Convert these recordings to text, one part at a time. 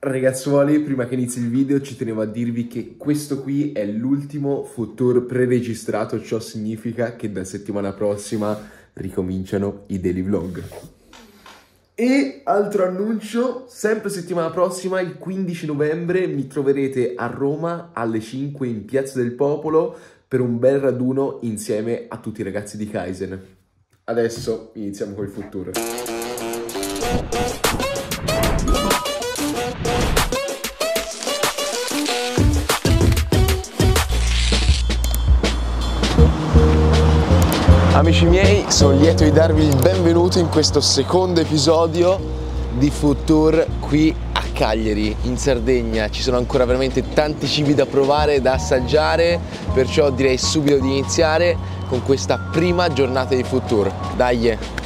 Ragazzuoli, prima che inizi il video ci tenevo a dirvi che questo qui è l'ultimo food tour pre-registrato, ciò significa che da settimana prossima ricominciano i daily vlog. E altro annuncio, sempre settimana prossima, il 15 novembre, mi troverete a Roma alle 5 in Piazza del Popolo per un bel raduno insieme a tutti i ragazzi di Kaizen. Adesso iniziamo col food tour. Amici miei, sono lieto di darvi il benvenuto in questo secondo episodio di Food Tour qui a Cagliari, in Sardegna. Ci sono ancora veramente tanti cibi da provare, da assaggiare, perciò direi subito di iniziare con questa prima giornata di Food Tour. Dai!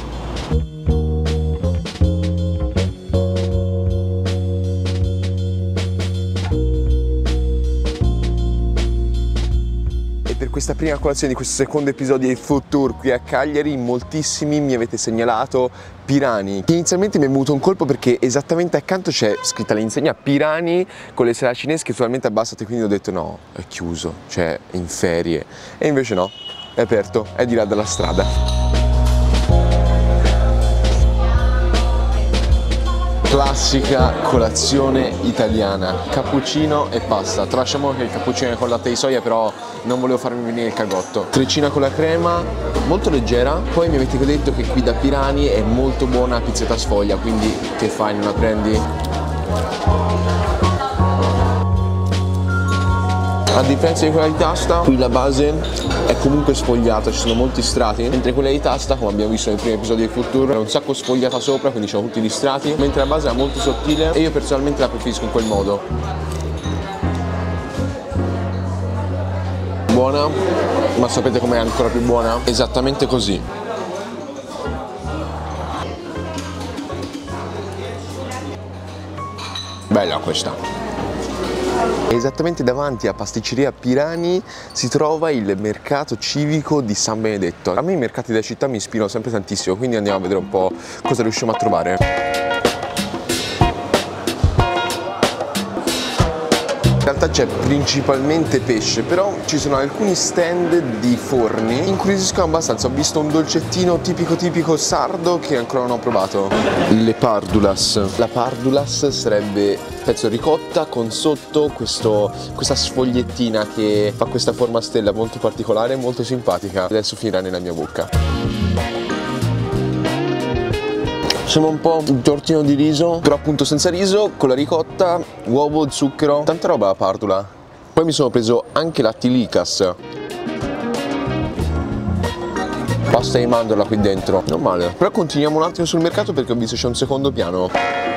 Questa prima colazione di questo secondo episodio di Food Tour qui a Cagliari. Moltissimi mi avete segnalato Pirani. Inizialmente mi è venuto un colpo perché esattamente accanto c'è scritta l'insegna Pirani con le seracinesche totalmente abbassate quindi ho detto no è chiuso cioè in ferie. E invece no è aperto è di là dalla strada classica colazione italiana. Cappuccino e pasta. Tralasciamo che il cappuccino è con latte di soia però non volevo farmi venire il cagotto. Treccina con la crema molto leggera. Poi mi avete detto che qui da Pirani è molto buona pizzetta sfoglia quindi che fai? Non la prendi? A differenza di quella di tasta, qui la base è comunque sfogliata, ci sono molti strati, mentre quella di tasta, come abbiamo visto nel primo episodio di Future, è un sacco sfogliata sopra, quindi c'è tutti gli strati, mentre la base è molto sottile e io personalmente la preferisco in quel modo. Buona, ma sapete com'è ancora più buona? Esattamente così. Bella questa. Esattamente davanti a Pasticceria Pirani si trova il mercato civico di San Benedetto. A me i mercati della città mi ispirano sempre tantissimo, quindi andiamo a vedere un po' cosa riusciamo a trovare. Realtà c'è principalmente pesce, però ci sono alcuni stand di forni, incuriosiscono abbastanza. Ho visto un dolcettino tipico tipico sardo che ancora non ho provato. Le pardulas. La pardulas sarebbe pezzo ricotta con sotto questo, questa sfogliettina che fa questa forma stella molto particolare, molto simpatica. Adesso finirà nella mia bocca. Sembra un po' un tortino di riso, però appunto senza riso, con la ricotta, uovo, zucchero, tanta roba a partula. Poi mi sono preso anche la tilicas. Pasta di mandorla qui dentro, non male. Però continuiamo un attimo sul mercato perché ho visto c'è un secondo piano.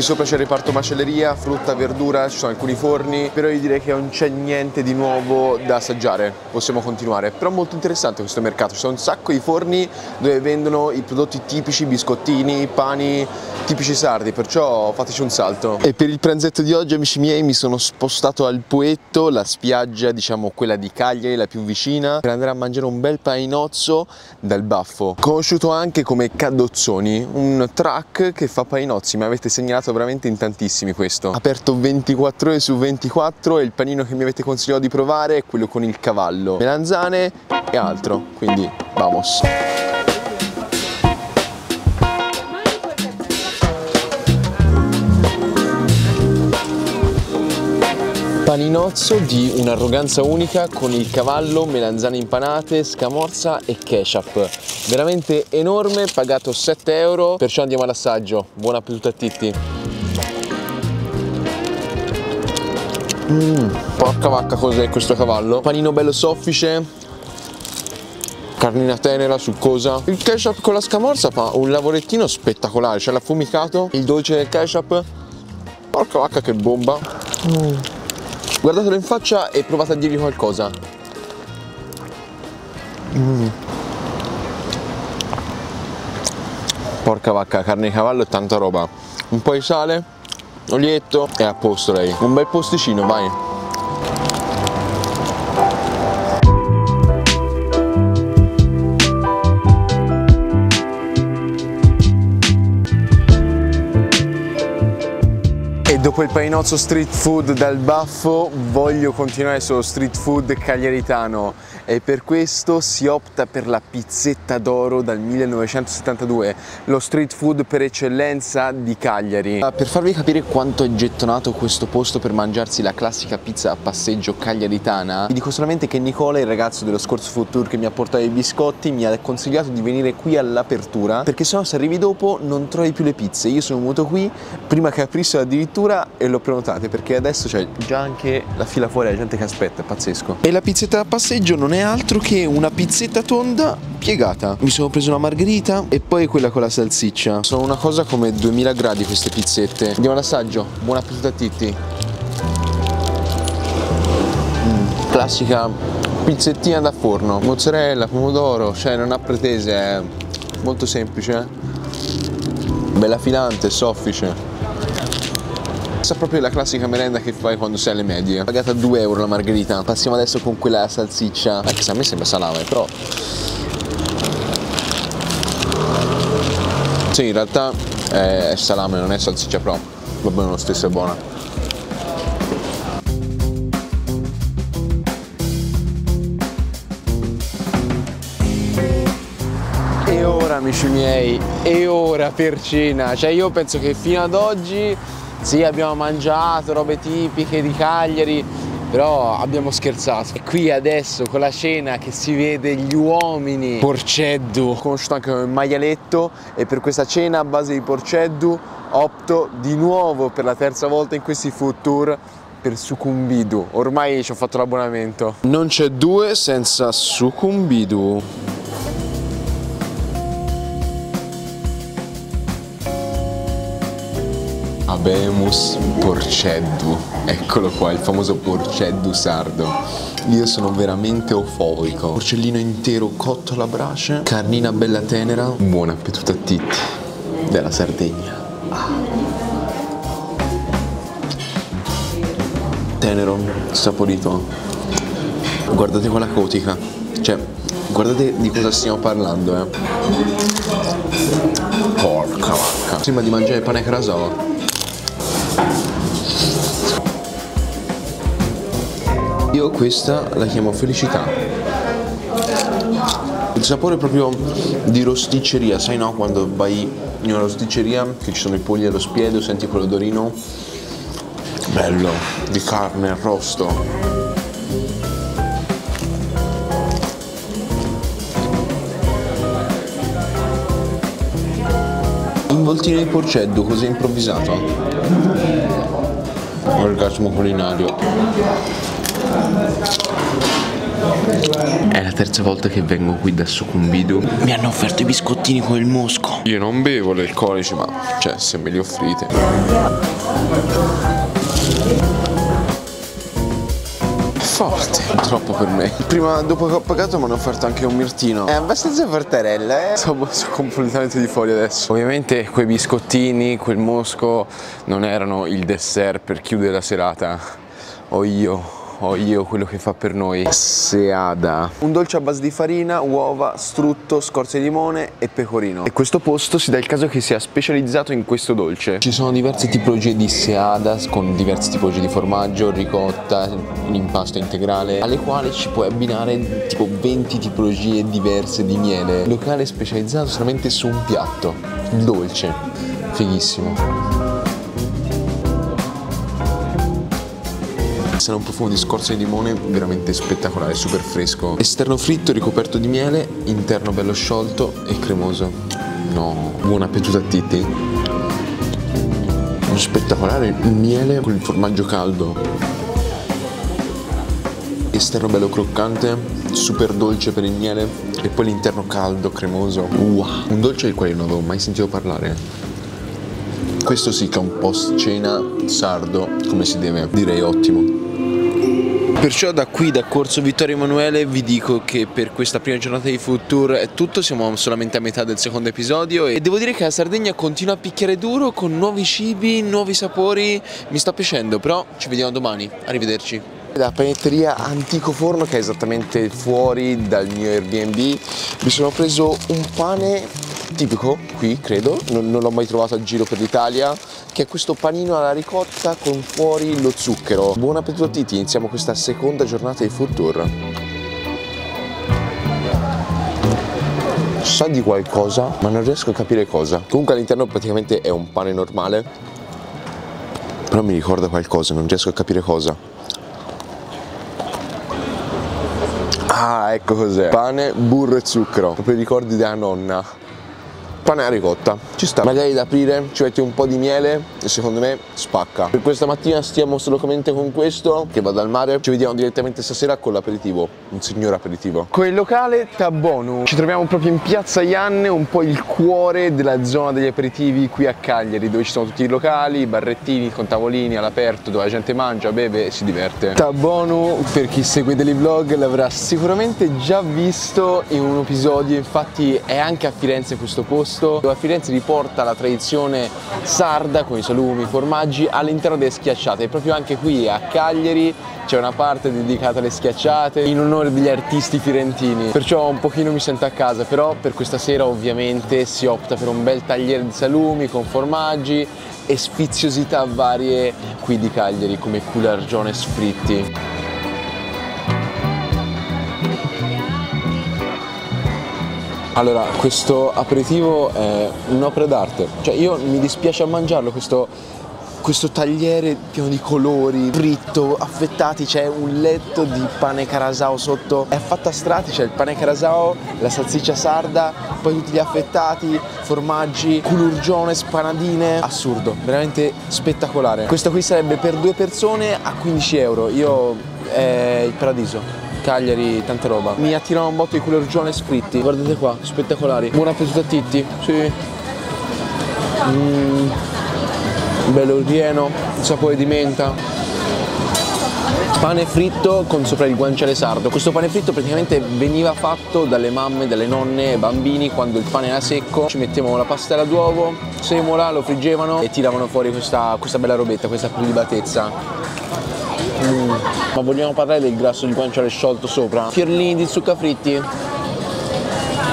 Qui sopra c'è il reparto macelleria, frutta, verdura, ci sono alcuni forni, però io direi che non c'è niente di nuovo da assaggiare, possiamo continuare. Però molto interessante questo mercato, ci sono un sacco di forni dove vendono i prodotti tipici, biscottini, pani tipici sardi, perciò fateci un salto. E per il pranzetto di oggi, amici miei, mi sono spostato al Poetto, la spiaggia, diciamo quella di Cagliari, la più vicina, per andare a mangiare un bel paninozzo dal baffo. Conosciuto anche come Cadozzoni, un track che fa paninozzi, mi avete segnalato costato veramente in tantissimi questo. Aperto 24 ore su 24 e il panino che mi avete consigliato di provare è quello con il cavallo, melanzane e altro, quindi vamos! paninozzo di un'arroganza unica con il cavallo, melanzane impanate, scamorza e ketchup. Veramente enorme, pagato 7 euro, perciò andiamo all'assaggio. Buon appetito a tutti! Mmm, porca vacca cos'è questo cavallo? Panino bello soffice, carnina tenera, succosa. Il ketchup con la scamorza fa un lavorettino spettacolare, c'è l'affumicato, il dolce del ketchup. Porca vacca che bomba. Mm. Guardatelo in faccia e provate a dirgli qualcosa. Mm. Porca vacca, carne di cavallo e tanta roba. Un po' di sale, olietto e a posto lei. Un bel posticino, vai. E dopo il painozzo street food dal baffo voglio continuare sullo street food cagliaritano e per questo si opta per la pizzetta d'oro dal 1972, lo street food per eccellenza di Cagliari. Per farvi capire quanto è gettonato questo posto per mangiarsi la classica pizza a passeggio cagliaritana, vi dico solamente che Nicola, il ragazzo dello scorso food tour che mi ha portato i biscotti, mi ha consigliato di venire qui all'apertura perché sennò se arrivi dopo non trovi più le pizze. Io sono venuto qui prima che aprissero addirittura e l'ho prenotate perché adesso c'è già anche la fila fuori, la gente che aspetta, è pazzesco. E la pizzetta a passeggio non è altro che una pizzetta tonda piegata. Mi sono preso una margherita e poi quella con la salsiccia. Sono una cosa come 2000 gradi queste pizzette. Andiamo all'assaggio. Buon appetito a Titti. Mm, classica pizzettina da forno. Mozzarella, pomodoro, cioè non ha pretese, è molto semplice. eh. Bella filante, soffice. Sa proprio la classica merenda che fai quando sei alle medie. Pagata 2 euro la margherita. Passiamo adesso con quella salsiccia. Anche se a me sembra salame, però. Sì, in realtà è salame, non è salsiccia, però va bene lo stesso, è buona. E ora amici miei, e ora per cena, cioè io penso che fino ad oggi sì abbiamo mangiato robe tipiche di Cagliari, però abbiamo scherzato. E qui adesso con la cena che si vede gli uomini, porceddu, conosciuto anche come maialetto e per questa cena a base di porceddu opto di nuovo per la terza volta in questi food tour per succumbidu. Ormai ci ho fatto l'abbonamento. Non c'è due senza succumbidu. Abemus porceddu, eccolo qua, il famoso porceddu sardo. Io sono veramente eufoico. Porcellino intero cotto alla brace, carnina bella tenera, buon appetito a tutti, della Sardegna. Ah. Tenero, saporito. Guardate quella cotica, cioè, guardate di cosa stiamo parlando, eh. Porca vacca. Prima di mangiare pane crasola. Io questa la chiamo felicità. Il sapore proprio di rosticceria, sai no? Quando vai in una rosticceria che ci sono i polli allo spiedo, senti quell'odorino bello di carne arrosto. Involtino di porceddu, così improvvisato. Orgasmo culinario. È la terza volta che vengo qui da Succumbidu. Mi hanno offerto i biscottini con il mosco. Io non bevo gli alcolici, ma cioè se me li offrite. Forte, troppo per me. Prima, dopo che ho pagato, mi hanno offerto anche un mirtino. È abbastanza fortarella, eh. Insomma, sono completamente di fuori adesso. Ovviamente quei biscottini, quel mosco non erano il dessert per chiudere la serata. Ho io ho io quello che fa per noi. Seada. Un dolce a base di farina, uova, strutto, scorze di limone e pecorino. E questo posto si dà il caso che sia specializzato in questo dolce. Ci sono diverse tipologie di Seada con diverse tipologie di formaggio, ricotta, un impasto integrale alle quali ci puoi abbinare tipo 20 tipologie diverse di miele. Locale specializzato solamente su un piatto. Il dolce. Fighissimo Sarà un profumo di scorza di limone veramente spettacolare, super fresco. Esterno fritto ricoperto di miele, interno bello sciolto e cremoso. No, buon appetito a tutti. Un spettacolare miele con il formaggio caldo. Esterno bello croccante, super dolce per il miele e poi l'interno caldo, cremoso. Wow, un dolce del quale non avevo mai sentito parlare. Questo sì che è un post cena sardo, come si deve, direi ottimo. Perciò da qui, da Corso Vittorio Emanuele, vi dico che per questa prima giornata di food tour è tutto, siamo solamente a metà del secondo episodio e devo dire che la Sardegna continua a picchiare duro con nuovi cibi, nuovi sapori, mi sta piacendo, però ci vediamo domani, arrivederci. La panetteria Antico Forno che è esattamente fuori dal mio Airbnb. Mi sono preso un pane tipico qui, credo, non, non l'ho mai trovato a giro per l'Italia, che è questo panino alla ricotta con fuori lo zucchero. Buon appetito a tutti, iniziamo questa seconda giornata di food tour. Sa di qualcosa, ma non riesco a capire cosa. Comunque all'interno praticamente è un pane normale, però mi ricorda qualcosa, non riesco a capire cosa. Ah, ecco cos'è. Pane, burro e zucchero. Proprio i ricordi della nonna pane a ricotta. Ci sta. Magari da aprire ci metti un po' di miele e secondo me spacca. Per questa mattina stiamo solamente con questo che vado al mare. Ci vediamo direttamente stasera con l'aperitivo, un signor aperitivo. Con il locale Tabonu. Ci troviamo proprio in piazza Ianne, un po' il cuore della zona degli aperitivi qui a Cagliari, dove ci sono tutti i locali, i barrettini con tavolini all'aperto dove la gente mangia, beve e si diverte. Tabonu, per chi segue dei vlog, l'avrà sicuramente già visto in un episodio, infatti è anche a Firenze questo posto posto. A Firenze riporta la tradizione sarda con i salumi, i formaggi all'interno delle schiacciate e proprio anche qui a Cagliari c'è una parte dedicata alle schiacciate in onore degli artisti firentini perciò un pochino mi sento a casa però per questa sera ovviamente si opta per un bel tagliere di salumi con formaggi e sfiziosità varie qui di Cagliari come culargione fritti Allora, questo aperitivo è un'opera d'arte, cioè io mi dispiace a mangiarlo questo, questo tagliere pieno di colori, fritto, affettati, c'è un letto di pane carasao sotto, è fatta a strati, c'è il pane carasao, la salsiccia sarda, poi tutti gli affettati, formaggi, culurgione, spanadine, assurdo, veramente spettacolare. Questo qui sarebbe per due persone a 15 euro, io è il paradiso. Cagliari, tanta roba. Mi attirano un botto di culurgione scritti. Guardate qua, spettacolari. Buon appetito a Titti. Sì. Mm, bello rieno, sapore di menta. Pane fritto con sopra il guanciale sardo. Questo pane fritto praticamente veniva fatto dalle mamme, dalle nonne, bambini quando il pane era secco. Ci mettevano la pastella d'uovo, semola, lo friggevano e tiravano fuori questa, questa bella robetta, questa prelibatezza. Mm. Ma vogliamo parlare del grasso di guanciale sciolto sopra? Fiorlini di zucca fritti.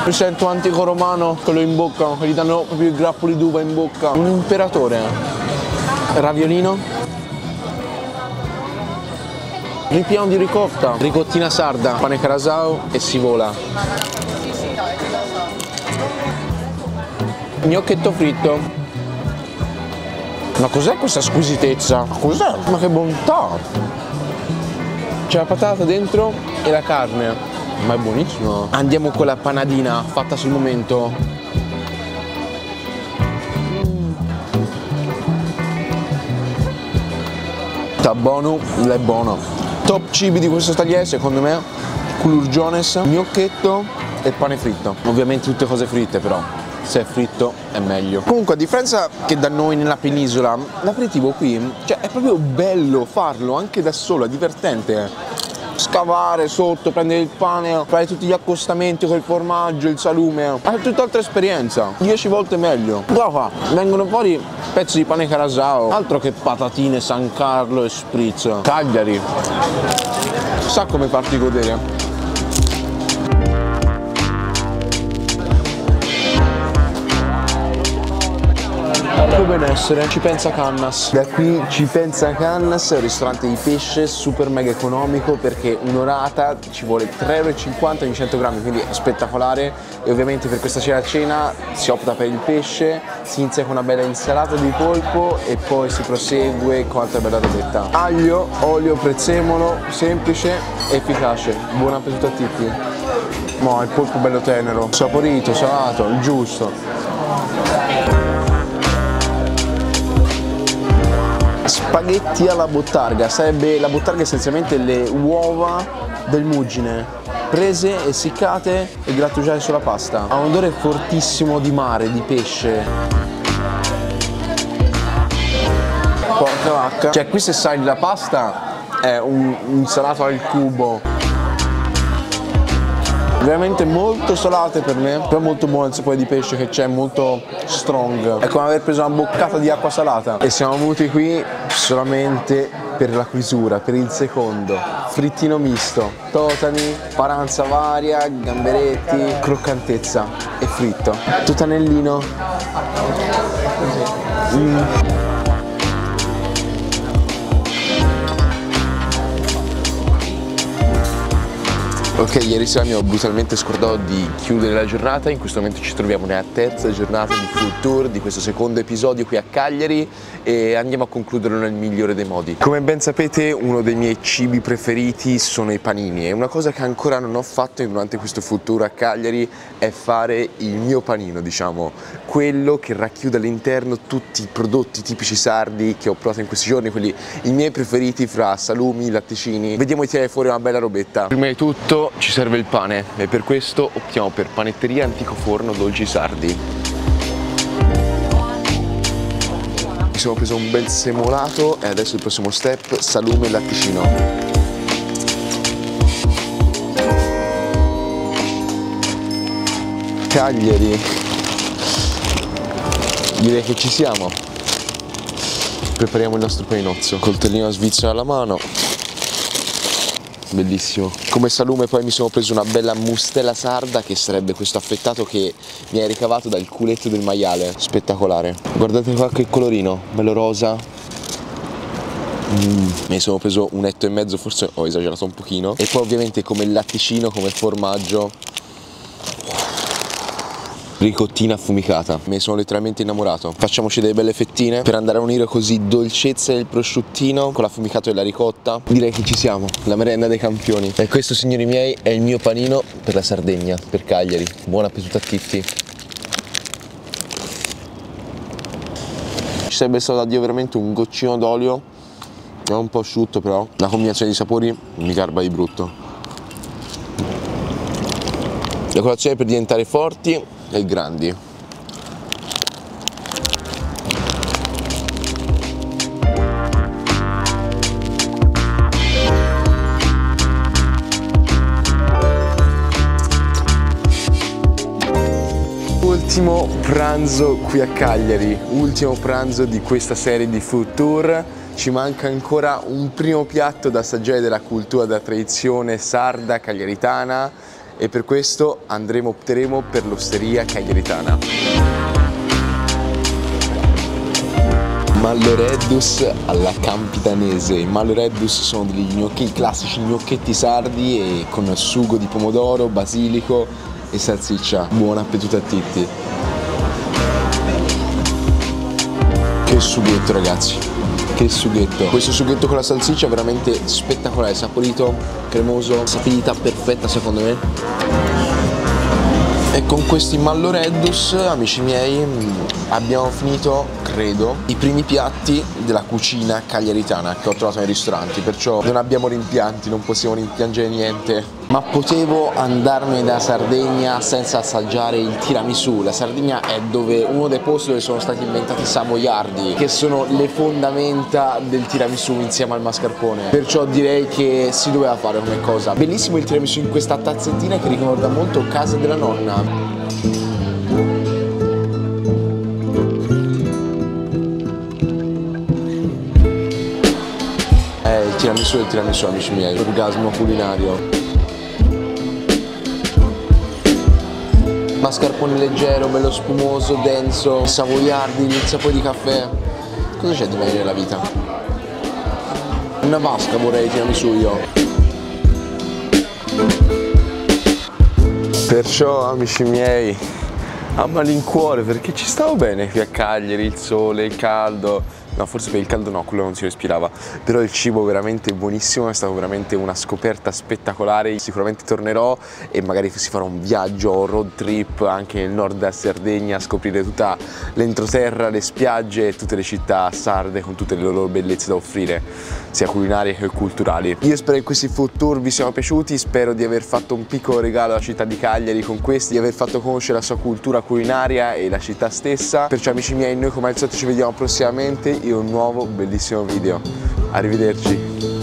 Mi sento antico romano, quello in bocca, gli danno proprio i grappoli d'uva in bocca. Un imperatore. Raviolino. Ripiano di ricotta, ricottina sarda, pane carasao e si vola. Gnocchetto fritto. Ma cos'è questa squisitezza? Cos'è? Ma che bontà! C'è la patata dentro e la carne. Ma è buonissimo. Andiamo con la panadina fatta sul momento. Sta buono, è buono. Top cibi di questo tagliere secondo me, culurgiones, gnocchetto e pane fritto. Ovviamente tutte cose fritte però se è fritto è meglio. Comunque a differenza che da noi nella penisola, l'aperitivo qui cioè, è proprio bello farlo anche da solo, è divertente scavare sotto, prendere il pane, fare tutti gli accostamenti con il formaggio, il salume. È tutt'altra esperienza, 10 volte meglio. Guarda qua, vengono fuori pezzi di pane carasao, altro che patatine San Carlo e spritz. Cagliari. Sa come farti godere. Tuo benessere ci pensa Cannas. Da qui ci pensa Cannas, è un ristorante di pesce super mega economico perché un'orata ci vuole 3,50 euro ogni 100 grammi, quindi è spettacolare e ovviamente per questa cena cena si opta per il pesce, si inizia con una bella insalata di polpo e poi si prosegue con altra bella robetta. Aglio, olio, prezzemolo, semplice, efficace. Buon appetito a tutti. Ma il polpo bello tenero, saporito, salato, il giusto. Spaghetti alla bottarga, sarebbe la bottarga essenzialmente le uova del muggine prese, essiccate e grattugiate sulla pasta. Ha un odore fortissimo di mare, di pesce. Porca vacca. Cioè qui se sai la pasta è un, un salato al cubo. Veramente molto salate per me, però molto buono il sapore di pesce che c'è, molto strong. È come aver preso una boccata di acqua salata. E siamo venuti qui solamente per la chiusura, per il secondo. Frittino misto, totani, paranza varia, gamberetti, croccantezza e fritto. Tutto anellino. Mm. Ok, ieri sera mi ho brutalmente scordato di chiudere la giornata, in questo momento ci troviamo nella terza giornata di Food Tour di questo secondo episodio qui a Cagliari e andiamo a concluderlo nel migliore dei modi. Come ben sapete uno dei miei cibi preferiti sono i panini e una cosa che ancora non ho fatto durante questo Food Tour a Cagliari è fare il mio panino, diciamo, quello che racchiude all'interno tutti i prodotti tipici sardi che ho provato in questi giorni, quelli i miei preferiti fra salumi, latticini. Vediamo di tirare fuori una bella robetta. Prima di tutto ci serve il pane e per questo optiamo per panetteria antico forno dolci sardi. Mi sono preso un bel semolato e adesso il prossimo step salume e latticino. Cagliari direi che ci siamo prepariamo il nostro paninozzo coltellino svizzero alla mano bellissimo. Come salume poi mi sono preso una bella mustela sarda che sarebbe questo affettato che mi hai ricavato dal culetto del maiale. Spettacolare. Guardate qua che colorino. Bello rosa. Mm, mi sono preso un etto e mezzo forse ho esagerato un pochino. E poi ovviamente come latticino come formaggio ricottina affumicata. Mi sono letteralmente innamorato. Facciamoci delle belle fettine per andare a unire così dolcezza del prosciuttino con l'affumicato della ricotta. Direi che ci siamo, la merenda dei campioni. E questo, signori miei, è il mio panino per la Sardegna, per Cagliari. Buon appetito a tutti. Ci sarebbe stato da Dio veramente un goccino d'olio. È un po' asciutto però. La combinazione di sapori mi garba di brutto. Le colazioni per diventare forti e grandi. Ultimo pranzo qui a Cagliari, ultimo pranzo di questa serie di food tour ci manca ancora un primo piatto da assaggiare della cultura, della tradizione sarda, cagliaritana e per questo andremo, opteremo per l'osteria cagliaritana. Malloreddus alla campidanese. I Malloreddus sono degli gnocchi, classici gnocchetti sardi e con sugo di pomodoro, basilico e salsiccia. Buon appetito a tutti! Che sughetto ragazzi! Che sughetto. Questo sughetto con la salsiccia è veramente spettacolare saporito cremoso sapidità perfetta secondo me. E con questi malloreddus amici miei abbiamo finito credo i primi piatti della cucina cagliaritana che ho trovato nei ristoranti. Perciò non abbiamo rimpianti non possiamo rimpiangere niente ma potevo andarmene da Sardegna senza assaggiare il tiramisù. La Sardegna è dove, uno dei posti dove sono stati inventati i savoiardi, che sono le fondamenta del tiramisù insieme al mascarpone. Perciò direi che si doveva fare come cosa. Bellissimo il tiramisù in questa tazzettina che ricorda molto casa della nonna. Il tiramisù è il tiramisù amici miei, orgasmo culinario. Mascarpone leggero, bello spumoso, denso, savoiardi, il sapore di caffè. Cosa c'è di meglio nella vita? Una vasca vorrei tirarmi su io. Perciò amici miei, a malincuore perché ci stavo bene qui a Cagliari, il sole, il caldo, no forse per il caldo no, quello non si respirava, però il cibo veramente buonissimo, è stata veramente una scoperta spettacolare, sicuramente tornerò e magari si farà un viaggio, road trip anche nel nord della Sardegna a scoprire tutta l'entroterra, le spiagge e tutte le città sarde con tutte le loro bellezze da offrire, sia culinarie che culturali. Io spero che questi food tour vi siano piaciuti, spero di aver fatto un piccolo regalo alla città di Cagliari con questi, di aver fatto conoscere la sua cultura culinaria e la città stessa, perciò amici miei noi come al solito ci vediamo prossimamente in un nuovo bellissimo video. Arrivederci.